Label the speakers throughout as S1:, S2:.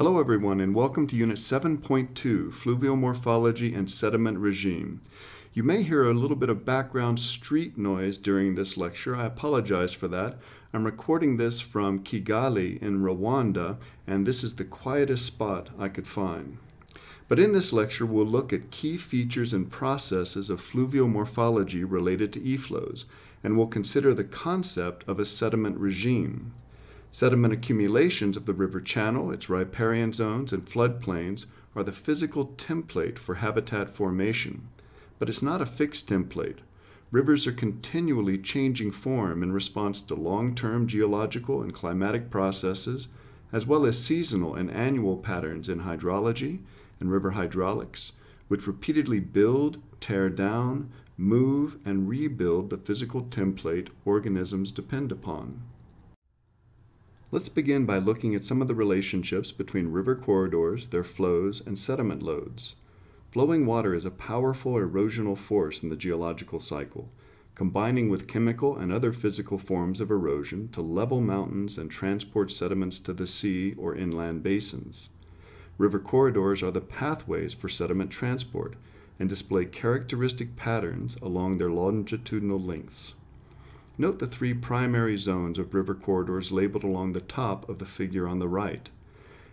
S1: Hello everyone and welcome to Unit 7.2, Fluvial Morphology and Sediment Regime. You may hear a little bit of background street noise during this lecture. I apologize for that. I'm recording this from Kigali in Rwanda and this is the quietest spot I could find. But in this lecture we'll look at key features and processes of fluvial morphology related to e-flows and we'll consider the concept of a sediment regime. Sediment accumulations of the river channel, its riparian zones, and floodplains are the physical template for habitat formation. But it's not a fixed template. Rivers are continually changing form in response to long-term geological and climatic processes, as well as seasonal and annual patterns in hydrology and river hydraulics, which repeatedly build, tear down, move, and rebuild the physical template organisms depend upon. Let's begin by looking at some of the relationships between river corridors, their flows, and sediment loads. Flowing water is a powerful erosional force in the geological cycle, combining with chemical and other physical forms of erosion to level mountains and transport sediments to the sea or inland basins. River corridors are the pathways for sediment transport and display characteristic patterns along their longitudinal lengths. Note the three primary zones of river corridors labeled along the top of the figure on the right.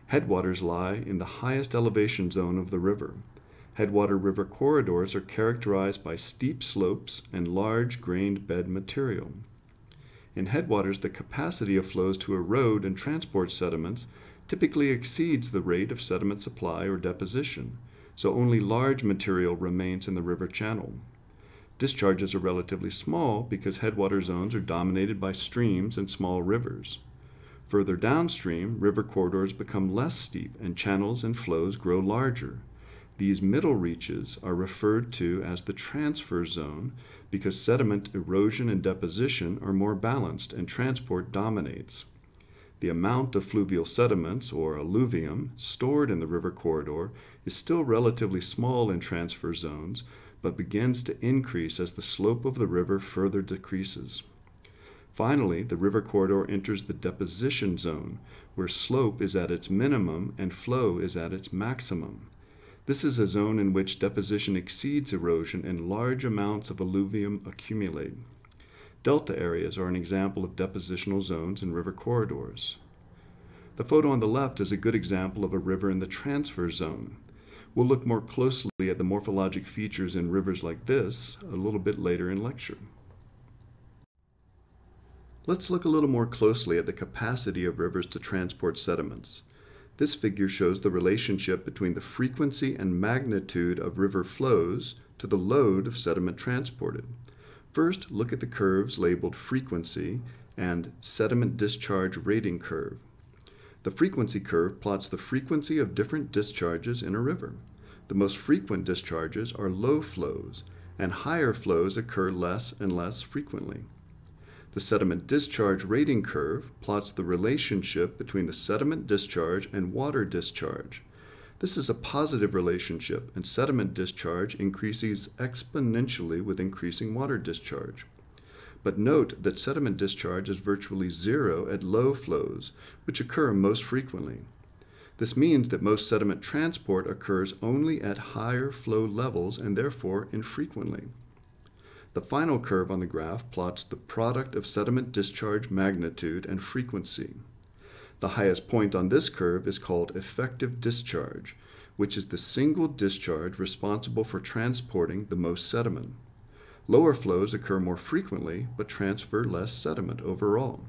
S1: Headwaters lie in the highest elevation zone of the river. Headwater river corridors are characterized by steep slopes and large grained bed material. In headwaters, the capacity of flows to erode and transport sediments typically exceeds the rate of sediment supply or deposition, so only large material remains in the river channel. Discharges are relatively small because headwater zones are dominated by streams and small rivers. Further downstream, river corridors become less steep and channels and flows grow larger. These middle reaches are referred to as the transfer zone because sediment erosion and deposition are more balanced and transport dominates. The amount of fluvial sediments, or alluvium, stored in the river corridor is still relatively small in transfer zones, but begins to increase as the slope of the river further decreases. Finally, the river corridor enters the deposition zone, where slope is at its minimum and flow is at its maximum. This is a zone in which deposition exceeds erosion and large amounts of alluvium accumulate. Delta areas are an example of depositional zones in river corridors. The photo on the left is a good example of a river in the transfer zone. We'll look more closely at the morphologic features in rivers like this a little bit later in lecture. Let's look a little more closely at the capacity of rivers to transport sediments. This figure shows the relationship between the frequency and magnitude of river flows to the load of sediment transported. First, look at the curves labeled frequency and sediment discharge rating curve. The frequency curve plots the frequency of different discharges in a river. The most frequent discharges are low flows, and higher flows occur less and less frequently. The sediment discharge rating curve plots the relationship between the sediment discharge and water discharge. This is a positive relationship, and sediment discharge increases exponentially with increasing water discharge. But note that sediment discharge is virtually zero at low flows, which occur most frequently. This means that most sediment transport occurs only at higher flow levels and therefore infrequently. The final curve on the graph plots the product of sediment discharge magnitude and frequency. The highest point on this curve is called effective discharge, which is the single discharge responsible for transporting the most sediment. Lower flows occur more frequently but transfer less sediment overall,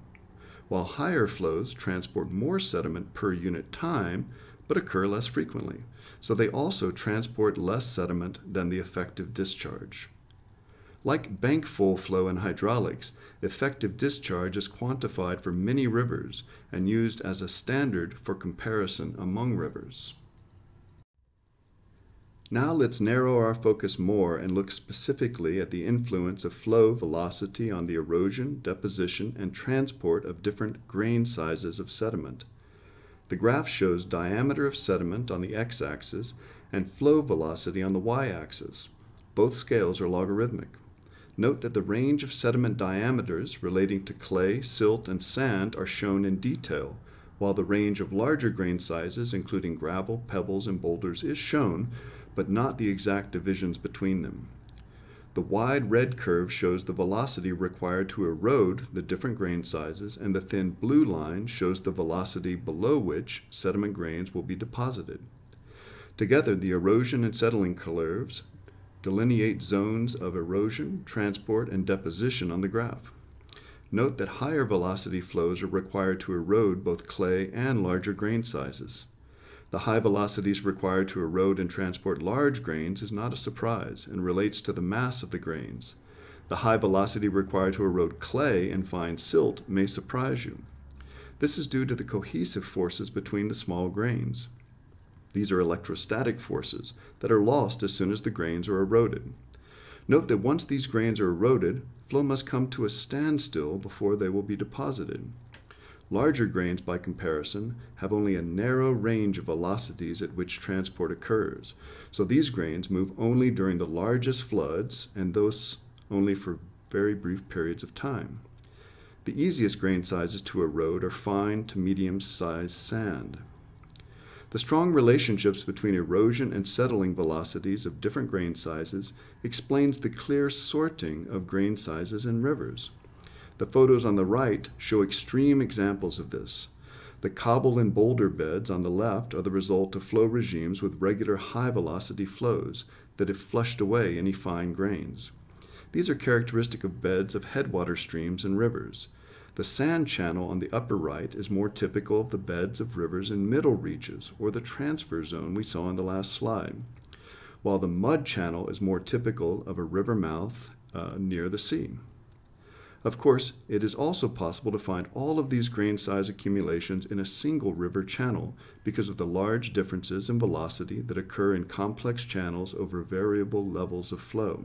S1: while higher flows transport more sediment per unit time but occur less frequently, so they also transport less sediment than the effective discharge. Like bank full flow in hydraulics, effective discharge is quantified for many rivers and used as a standard for comparison among rivers. Now let's narrow our focus more and look specifically at the influence of flow velocity on the erosion, deposition, and transport of different grain sizes of sediment. The graph shows diameter of sediment on the x-axis and flow velocity on the y-axis. Both scales are logarithmic. Note that the range of sediment diameters relating to clay, silt, and sand are shown in detail, while the range of larger grain sizes, including gravel, pebbles, and boulders, is shown, but not the exact divisions between them. The wide red curve shows the velocity required to erode the different grain sizes, and the thin blue line shows the velocity below which sediment grains will be deposited. Together, the erosion and settling curves delineate zones of erosion, transport, and deposition on the graph. Note that higher velocity flows are required to erode both clay and larger grain sizes. The high velocities required to erode and transport large grains is not a surprise and relates to the mass of the grains. The high velocity required to erode clay and fine silt may surprise you. This is due to the cohesive forces between the small grains. These are electrostatic forces that are lost as soon as the grains are eroded. Note that once these grains are eroded, flow must come to a standstill before they will be deposited. Larger grains, by comparison, have only a narrow range of velocities at which transport occurs, so these grains move only during the largest floods and those only for very brief periods of time. The easiest grain sizes to erode are fine to medium sized sand. The strong relationships between erosion and settling velocities of different grain sizes explains the clear sorting of grain sizes in rivers. The photos on the right show extreme examples of this. The cobble and boulder beds on the left are the result of flow regimes with regular high velocity flows that have flushed away any fine grains. These are characteristic of beds of headwater streams and rivers. The sand channel on the upper right is more typical of the beds of rivers in middle reaches or the transfer zone we saw in the last slide, while the mud channel is more typical of a river mouth uh, near the sea. Of course, it is also possible to find all of these grain size accumulations in a single river channel because of the large differences in velocity that occur in complex channels over variable levels of flow.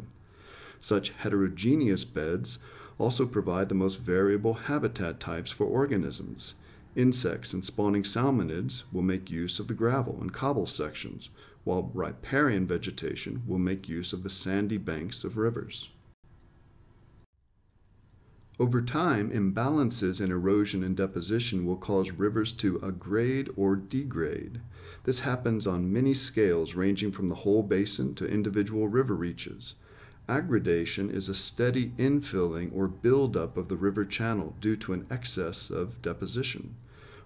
S1: Such heterogeneous beds also provide the most variable habitat types for organisms. Insects and spawning salmonids will make use of the gravel and cobble sections, while riparian vegetation will make use of the sandy banks of rivers. Over time, imbalances in erosion and deposition will cause rivers to aggrade or degrade. This happens on many scales ranging from the whole basin to individual river reaches. Aggradation is a steady infilling or buildup of the river channel due to an excess of deposition,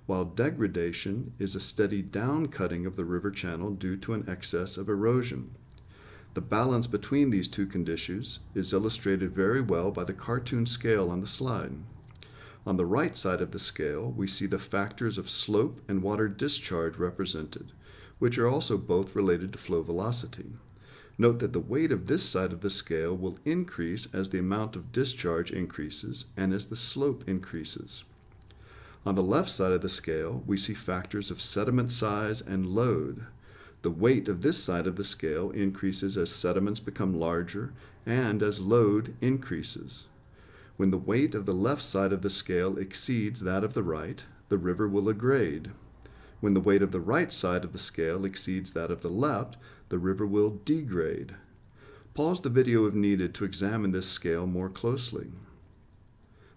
S1: while degradation is a steady downcutting of the river channel due to an excess of erosion. The balance between these two conditions is illustrated very well by the cartoon scale on the slide. On the right side of the scale, we see the factors of slope and water discharge represented, which are also both related to flow velocity. Note that the weight of this side of the scale will increase as the amount of discharge increases and as the slope increases. On the left side of the scale, we see factors of sediment size and load, the weight of this side of the scale increases as sediments become larger and as load increases. When the weight of the left side of the scale exceeds that of the right, the river will aggrade. When the weight of the right side of the scale exceeds that of the left, the river will degrade. Pause the video if needed to examine this scale more closely.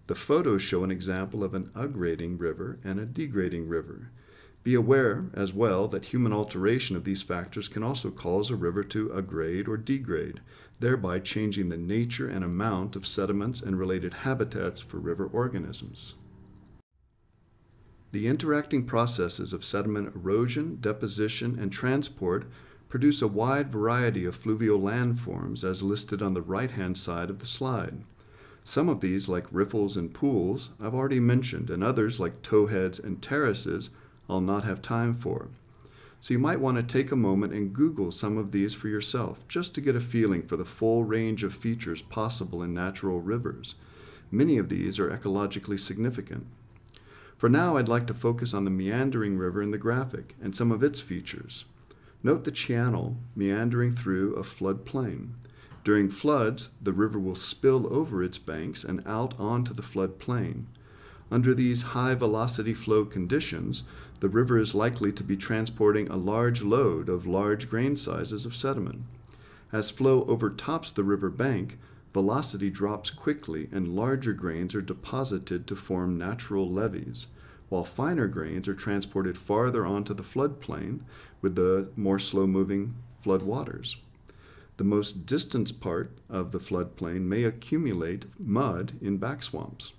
S1: The photos show an example of an aggrading river and a degrading river. Be aware as well that human alteration of these factors can also cause a river to aggrade or degrade, thereby changing the nature and amount of sediments and related habitats for river organisms. The interacting processes of sediment erosion, deposition, and transport produce a wide variety of fluvial landforms as listed on the right-hand side of the slide. Some of these, like riffles and pools, I've already mentioned, and others, like towheads and terraces, I'll not have time for. So you might want to take a moment and Google some of these for yourself, just to get a feeling for the full range of features possible in natural rivers. Many of these are ecologically significant. For now, I'd like to focus on the meandering river in the graphic and some of its features. Note the channel meandering through a floodplain. During floods, the river will spill over its banks and out onto the floodplain. Under these high velocity flow conditions, the river is likely to be transporting a large load of large grain sizes of sediment. As flow overtops the river bank, velocity drops quickly and larger grains are deposited to form natural levees. while finer grains are transported farther onto the floodplain with the more slow moving flood waters. The most distant part of the floodplain may accumulate mud in backswamps.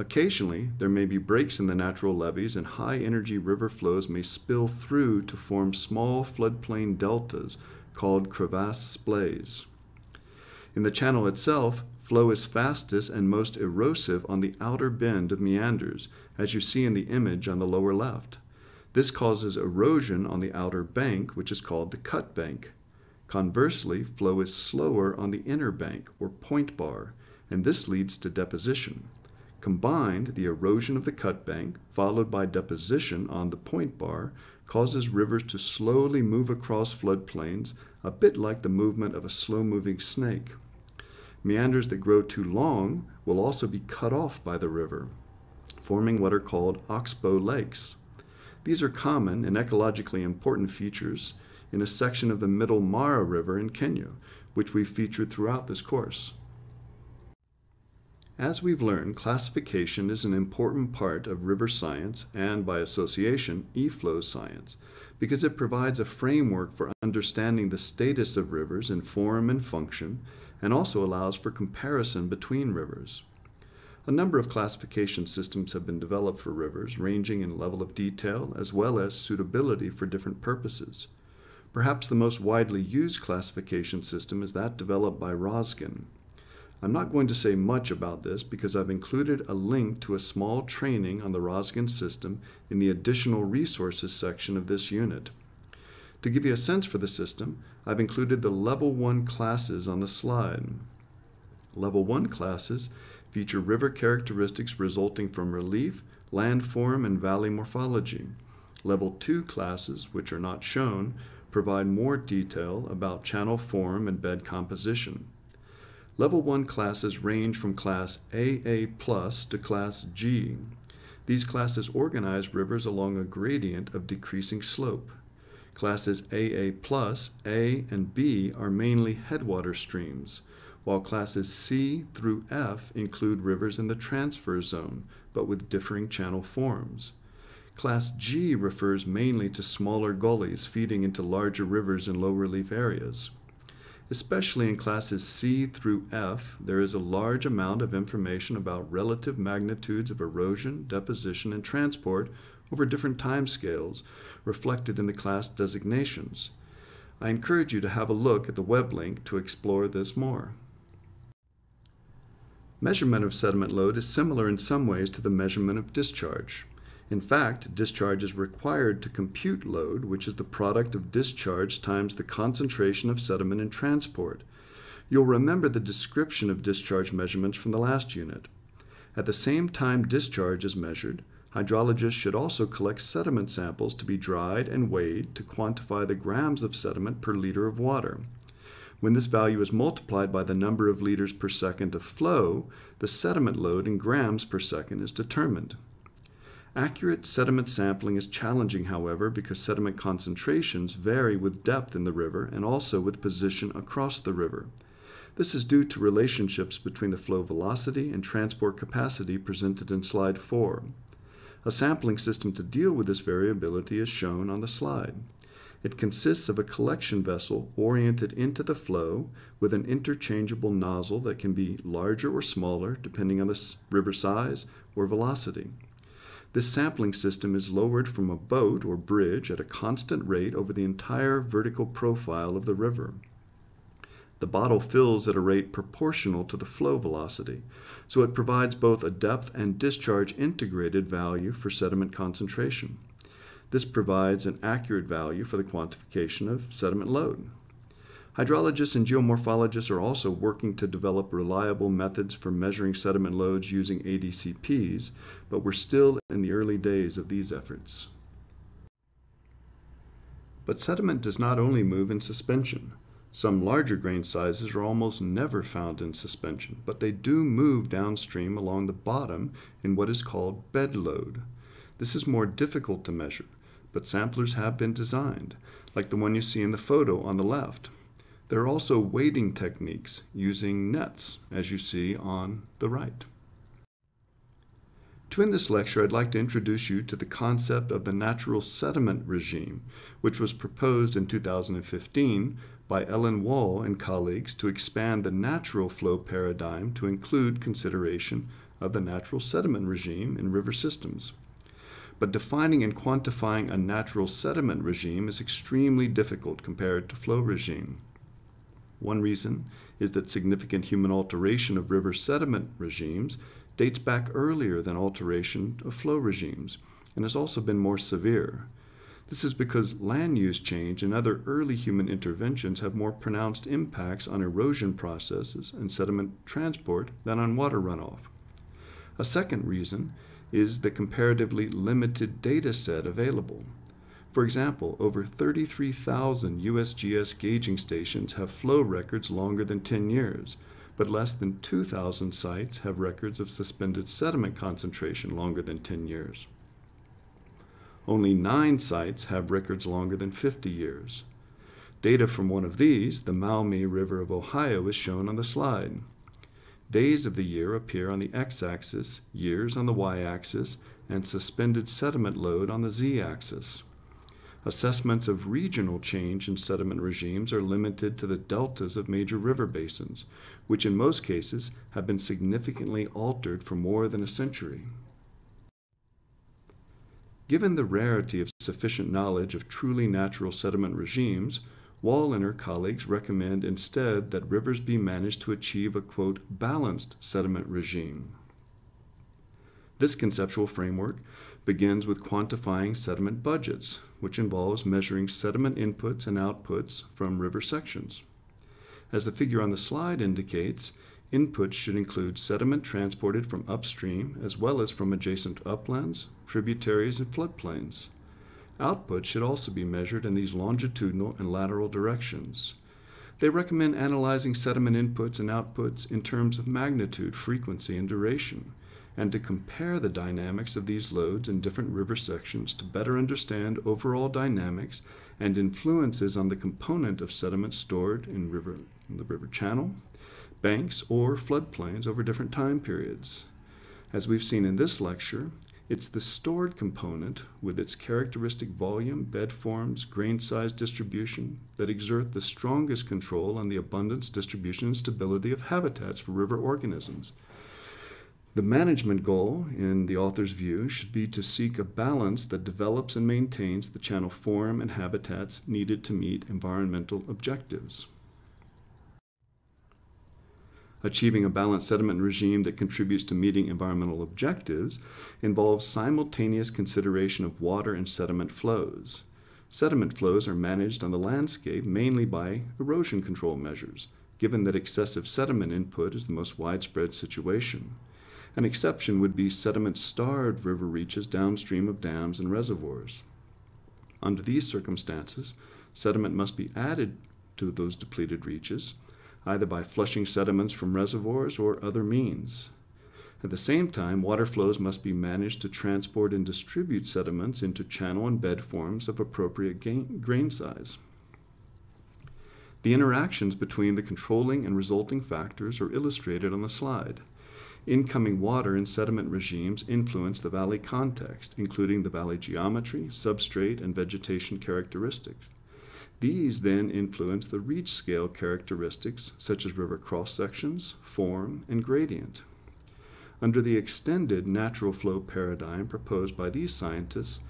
S1: Occasionally, there may be breaks in the natural levees and high energy river flows may spill through to form small floodplain deltas called crevasse splays. In the channel itself, flow is fastest and most erosive on the outer bend of meanders, as you see in the image on the lower left. This causes erosion on the outer bank, which is called the cut bank. Conversely, flow is slower on the inner bank, or point bar, and this leads to deposition. Combined, the erosion of the cut bank, followed by deposition on the point bar, causes rivers to slowly move across floodplains, a bit like the movement of a slow moving snake. Meanders that grow too long will also be cut off by the river, forming what are called oxbow lakes. These are common and ecologically important features in a section of the Middle Mara River in Kenya, which we've featured throughout this course. As we've learned, classification is an important part of river science and, by association, e-flow science, because it provides a framework for understanding the status of rivers in form and function, and also allows for comparison between rivers. A number of classification systems have been developed for rivers, ranging in level of detail as well as suitability for different purposes. Perhaps the most widely used classification system is that developed by Rosgen, I'm not going to say much about this because I've included a link to a small training on the Rosgen system in the additional resources section of this unit. To give you a sense for the system, I've included the Level 1 classes on the slide. Level 1 classes feature river characteristics resulting from relief, landform, and valley morphology. Level 2 classes, which are not shown, provide more detail about channel form and bed composition. Level 1 classes range from class AA plus to class G. These classes organize rivers along a gradient of decreasing slope. Classes AA plus, A, and B are mainly headwater streams, while classes C through F include rivers in the transfer zone, but with differing channel forms. Class G refers mainly to smaller gullies feeding into larger rivers in low relief areas. Especially in classes C through F, there is a large amount of information about relative magnitudes of erosion, deposition, and transport over different time scales reflected in the class designations. I encourage you to have a look at the web link to explore this more. Measurement of sediment load is similar in some ways to the measurement of discharge. In fact, discharge is required to compute load, which is the product of discharge times the concentration of sediment in transport. You'll remember the description of discharge measurements from the last unit. At the same time discharge is measured, hydrologists should also collect sediment samples to be dried and weighed to quantify the grams of sediment per liter of water. When this value is multiplied by the number of liters per second of flow, the sediment load in grams per second is determined. Accurate sediment sampling is challenging, however, because sediment concentrations vary with depth in the river and also with position across the river. This is due to relationships between the flow velocity and transport capacity presented in slide 4. A sampling system to deal with this variability is shown on the slide. It consists of a collection vessel oriented into the flow with an interchangeable nozzle that can be larger or smaller depending on the river size or velocity. This sampling system is lowered from a boat or bridge at a constant rate over the entire vertical profile of the river. The bottle fills at a rate proportional to the flow velocity, so it provides both a depth and discharge integrated value for sediment concentration. This provides an accurate value for the quantification of sediment load. Hydrologists and geomorphologists are also working to develop reliable methods for measuring sediment loads using ADCPs, but we're still in the early days of these efforts. But sediment does not only move in suspension. Some larger grain sizes are almost never found in suspension, but they do move downstream along the bottom in what is called bed load. This is more difficult to measure, but samplers have been designed, like the one you see in the photo on the left. There are also wading techniques using nets, as you see on the right. To end this lecture, I'd like to introduce you to the concept of the natural sediment regime, which was proposed in 2015 by Ellen Wohl and colleagues to expand the natural flow paradigm to include consideration of the natural sediment regime in river systems. But defining and quantifying a natural sediment regime is extremely difficult compared to flow regime. One reason is that significant human alteration of river sediment regimes dates back earlier than alteration of flow regimes and has also been more severe. This is because land use change and other early human interventions have more pronounced impacts on erosion processes and sediment transport than on water runoff. A second reason is the comparatively limited data set available. For example, over 33,000 USGS gauging stations have flow records longer than 10 years, but less than 2,000 sites have records of suspended sediment concentration longer than 10 years. Only nine sites have records longer than 50 years. Data from one of these, the Maumee River of Ohio, is shown on the slide. Days of the year appear on the x-axis, years on the y-axis, and suspended sediment load on the z-axis. Assessments of regional change in sediment regimes are limited to the deltas of major river basins, which in most cases have been significantly altered for more than a century. Given the rarity of sufficient knowledge of truly natural sediment regimes, Wohl and her colleagues recommend instead that rivers be managed to achieve a quote, balanced sediment regime. This conceptual framework begins with quantifying sediment budgets, which involves measuring sediment inputs and outputs from river sections. As the figure on the slide indicates, inputs should include sediment transported from upstream as well as from adjacent uplands, tributaries, and floodplains. Output should also be measured in these longitudinal and lateral directions. They recommend analyzing sediment inputs and outputs in terms of magnitude, frequency, and duration, and to compare the dynamics of these loads in different river sections to better understand overall dynamics and influences on the component of sediment stored in, river, in the river channel, banks, or floodplains over different time periods. As we've seen in this lecture, it's the stored component with its characteristic volume, bed forms, grain size distribution that exert the strongest control on the abundance, distribution, and stability of habitats for river organisms. The management goal, in the author's view, should be to seek a balance that develops and maintains the channel form and habitats needed to meet environmental objectives. Achieving a balanced sediment regime that contributes to meeting environmental objectives involves simultaneous consideration of water and sediment flows. Sediment flows are managed on the landscape mainly by erosion control measures, given that excessive sediment input is the most widespread situation. An exception would be sediment-starved river reaches downstream of dams and reservoirs. Under these circumstances, sediment must be added to those depleted reaches, either by flushing sediments from reservoirs or other means. At the same time, water flows must be managed to transport and distribute sediments into channel and bed forms of appropriate grain size. The interactions between the controlling and resulting factors are illustrated on the slide. Incoming water and sediment regimes influence the valley context, including the valley geometry, substrate, and vegetation characteristics. These then influence the reach scale characteristics such as river cross sections, form, and gradient. Under the extended natural flow paradigm proposed by these scientists,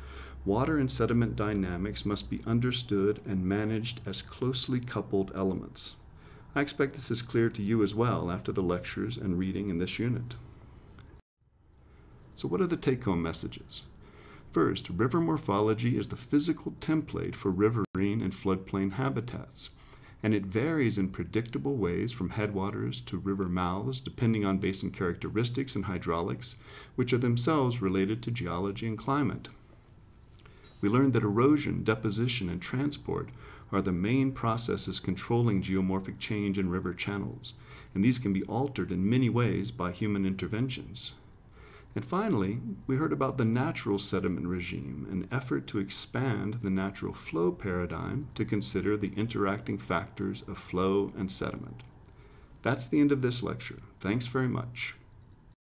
S1: water and sediment dynamics must be understood and managed as closely coupled elements. I expect this is clear to you as well after the lectures and reading in this unit. So what are the take-home messages? First, river morphology is the physical template for riverine and floodplain habitats, and it varies in predictable ways from headwaters to river mouths depending on basin characteristics and hydraulics, which are themselves related to geology and climate. We learned that erosion, deposition, and transport are the main processes controlling geomorphic change in river channels, and these can be altered in many ways by human interventions. And finally, we heard about the natural sediment regime, an effort to expand the natural flow paradigm to consider the interacting factors of flow and sediment. That's the end of this lecture. Thanks very much.